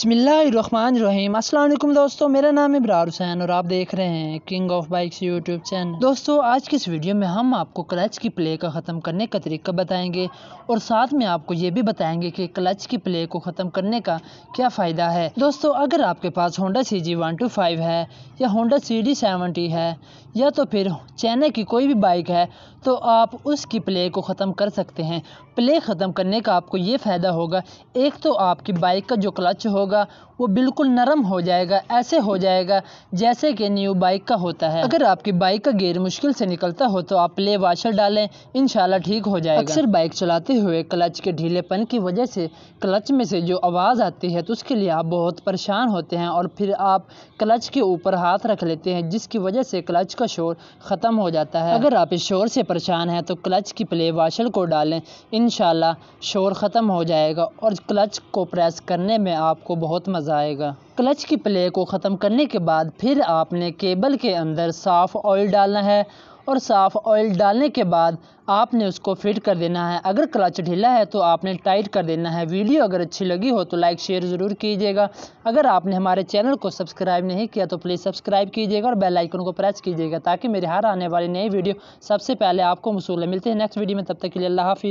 बसमीम अल्लाम दोस्तों, मेरा नाम इब्रार हुसैन और आप देख रहे हैं king of bikes YouTube channel दोस्तों, आज की इस वीडियो में हम आपको क्लच की प्ले का ख़त्म करने का तरीका बताएँगे और साथ में आपको ये भी बताएँगे कि क्लच की प्ले को ख़त्म करने का क्या फ़ायदा है। दोस्तों, अगर आपके पास Honda CG one two five five है या होंडा सी डी सेवेंटी है या तो फिर चाइना की कोई भी बाइक है तो आप उसकी प्ले को ख़त्म कर सकते हैं। प्ले ख़त्म करने का आपको ये फ़ायदा होगा, एक तो आपकी बाइक का जो क्लच होगा वो बिल्कुल नरम हो जाएगा, ऐसे हो जाएगा जैसे कि न्यू बाइक का होता है। अगर आपकी बाइक का गेयर मुश्किल से निकलता हो तो आप प्ले वाशर डालें इन ठीक हो जाएगा। अक्सर बाइक चलाते हुए क्लच के ढीलेपन की वजह से क्लच में से जो आवाज़ आती है तो उसके लिए आप बहुत परेशान होते हैं और फिर आप क्लच के ऊपर हाथ रख लेते हैं, जिसकी वजह से क्लच का शोर ख़त्म हो जाता है। अगर आप इस शोर से परेशान हैं तो क्लच की प्ले वाशर को डालें इन शोर ख़त्म हो जाएगा और क्लच को प्रेस करने में आपको बहुत मज़ा आएगा। क्लच की प्ले को ख़त्म करने के बाद फिर आपने केबल के अंदर साफ़ ऑयल डालना है और साफ़ ऑयल डालने के बाद आपने उसको फिट कर देना है। अगर क्लच ढीला है तो आपने टाइट कर देना है। वीडियो अगर अच्छी लगी हो तो लाइक, शेयर ज़रूर कीजिएगा। अगर आपने हमारे चैनल को सब्सक्राइब नहीं किया तो प्लीज़ सब्सक्राइब कीजिएगा और बेल आइकन को प्रेस कीजिएगा ताकि मेरे हर आने वाली नई वीडियो सबसे पहले आपको मसूल मिलते हैं। नेक्स्ट वीडियो में तब तक के लिए अल्लाह हाफिज़।